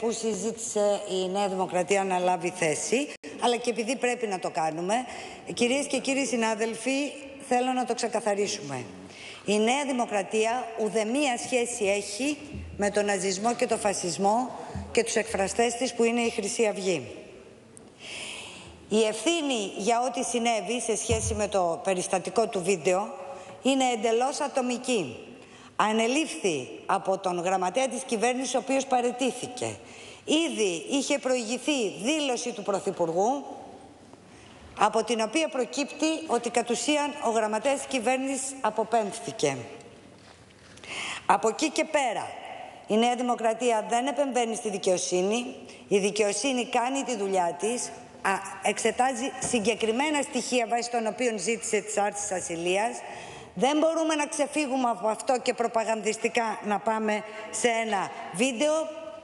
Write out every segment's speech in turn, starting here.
που συζήτησε η Νέα Δημοκρατία να λάβει θέση, αλλά και επειδή πρέπει να το κάνουμε, κυρίες και κύριοι συνάδελφοι, θέλω να το ξεκαθαρίσουμε. Η Νέα Δημοκρατία ουδεμία σχέση έχει με τον ναζισμό και τον φασισμό και τους εκφραστές της που είναι η Χρυσή Αυγή. Η ευθύνη για ό,τι συνέβη σε σχέση με το περιστατικό του βίντεο είναι εντελώς ατομική ανελήφθη από τον γραμματέα της κυβέρνησης ο οποίος παρετήθηκε. Ήδη είχε προηγηθεί δήλωση του Πρωθυπουργού από την οποία προκύπτει ότι κατ' ουσίαν ο γραμματέας της κυβέρνησης αποπέμφθηκε. Από εκεί και πέρα η Νέα Δημοκρατία δεν επεμβαίνει στη δικαιοσύνη, η δικαιοσύνη κάνει τη δουλειά της, εξετάζει συγκεκριμένα στοιχεία βάσει των οποίων ζήτησε της άρσης ασυλίας, δεν μπορούμε να ξεφύγουμε από αυτό και προπαγανδιστικά να πάμε σε ένα βίντεο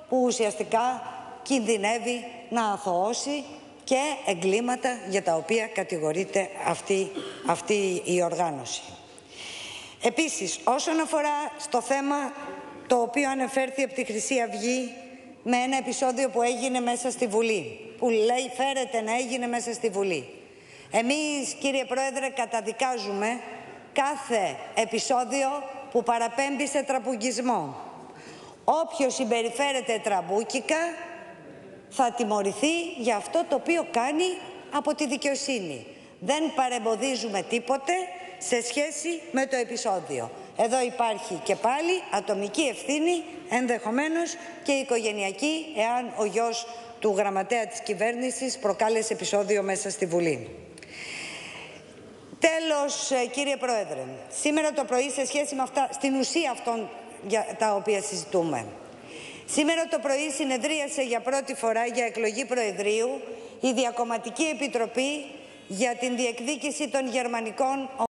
που ουσιαστικά κινδυνεύει να αθωώσει και εγκλήματα για τα οποία κατηγορείται αυτή, αυτή η οργάνωση. Επίσης, όσον αφορά στο θέμα το οποίο ανεφέρθη από τη Χρυσή Αυγή με ένα επεισόδιο που έγινε μέσα στη Βουλή, που λέει φέρεται να έγινε μέσα στη Βουλή. Εμείς, κύριε Πρόεδρε, καταδικάζουμε κάθε επεισόδιο που παραπέμπει σε τραμπουκισμό. Όποιος συμπεριφέρεται τραμπούκικα θα τιμωρηθεί για αυτό το οποίο κάνει από τη δικαιοσύνη. Δεν παρεμποδίζουμε τίποτε σε σχέση με το επεισόδιο. Εδώ υπάρχει και πάλι ατομική ευθύνη, ενδεχομένως και οικογενειακή, εάν ο γιος του γραμματέα της κυβέρνησης προκάλεσε επεισόδιο μέσα στη Βουλή. Τέλος, ε, κύριε Πρόεδρε, σήμερα το πρωί σε σχέση με αυτά, στην ουσία αυτών για τα οποία συζητούμε. Σήμερα το πρωί συνεδρίασε για πρώτη φορά για εκλογή Προεδρείου η Διακομματική Επιτροπή για την διεκδίκηση των γερμανικών